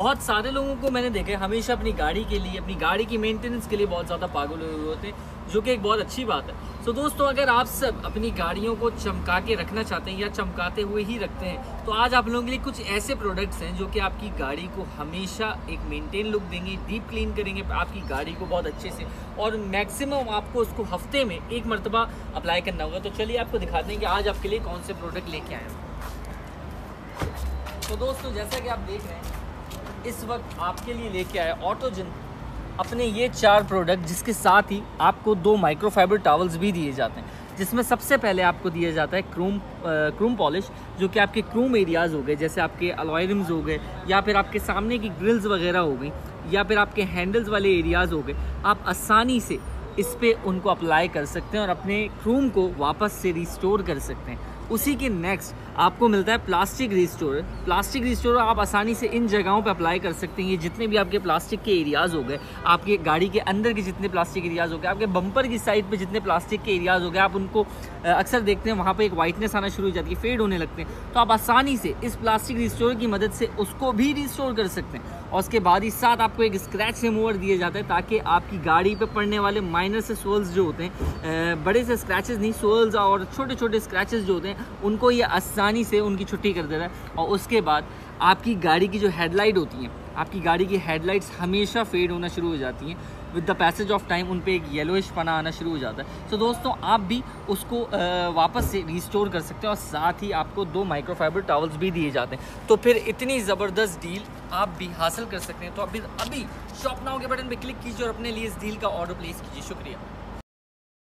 बहुत सारे लोगों को मैंने देखा है हमेशा अपनी गाड़ी के लिए अपनी गाड़ी की मेंटेनेंस के लिए बहुत ज़्यादा पागल हुए होते हैं जो कि एक बहुत अच्छी बात है। सो so, दोस्तों अगर आप सब अपनी गाड़ियों को चमका के रखना चाहते हैं या चमकाते हुए ही रखते हैं तो आज आप लोगों के लिए कुछ ऐसे प्रोडक्ट्स हैं जो कि आपकी गाड़ी को हमेशा एक मेनटेन लुक देंगे डीप क्लीन करेंगे आपकी गाड़ी को बहुत अच्छे से और मैक्सिमम आपको उसको हफ़्ते में एक मरतबा अप्लाई करना होगा। तो चलिए आपको दिखाते हैं कि आज आपके लिए कौन से प्रोडक्ट लेके आए हैं। तो दोस्तों जैसा कि आप देख रहे हैं इस वक्त आपके लिए लेके आया ऑटोजन अपने ये चार प्रोडक्ट जिसके साथ ही आपको दो माइक्रोफाइबर टावल्स भी दिए जाते हैं। जिसमें सबसे पहले आपको दिया जाता है क्रूम क्रूम पॉलिश जो कि आपके क्रूम एरियाज़ हो गए, जैसे आपके अलॉयरम्स हो गए, या फिर आपके सामने की ग्रिल्स वगैरह हो गई, या फिर आपके हैंडल्स वाले एरियाज़ हो गए, आप आसानी से इस पर उनको अप्लाई कर सकते हैं और अपने क्रूम को वापस से रिस्टोर कर सकते हैं। उसी के नेक्स्ट आपको मिलता है प्लास्टिक रिस्टोर प्लास्टिक रिस्टोर आप आसानी से इन जगहों पर अप्लाई कर सकते हैं। ये जितने भी आपके प्लास्टिक के एरियाज़ हो गए, आपके गाड़ी के अंदर के जितने प्लास्टिक एरियाज़ हो गए, आपके बम्पर की साइड पे जितने प्लास्टिक के एरियाज़ हो गए, आप उनको अक्सर देखते हैं, वहाँ पर एक वाइटनेस आना शुरू हो जाती है फेड होने लगते हैं। तो आप आसानी से इस प्लास्टिक रिस्टोर की मदद से उसको भी रिस्टोर कर सकते हैं। और उसके बाद ही साथ आपको एक स्क्रैच रिमूवर दिया जाता है ताकि आपकी गाड़ी पे पड़ने वाले माइनर से सोल्स जो होते हैं बड़े से स्क्रैचेस नहीं सोल्स और छोटे छोटे स्क्रैचेस जो होते हैं, उनको ये आसानी से उनकी छुट्टी कर देता है। और उसके बाद आपकी गाड़ी की जो हेडलाइट होती हैं आपकी गाड़ी की हेडलाइट्स हमेशा फेड होना शुरू हो जाती हैं। With the passage of time उन पर एक येलोइश पना आना शुरू हो जाता है। तो दोस्तों, आप भी उसको वापस से रिस्टोर कर सकते हैं और साथ ही आपको दो माइक्रोफाइबर टावल्स भी दिए जाते हैं। तो फिर इतनी ज़बरदस्त डील आप भी हासिल कर सकते हैं। तो अभी अभी शॉप नाउ के बटन पर क्लिक कीजिए और अपने लिए इस डील का ऑर्डर प्लेस कीजिए। शुक्रिया।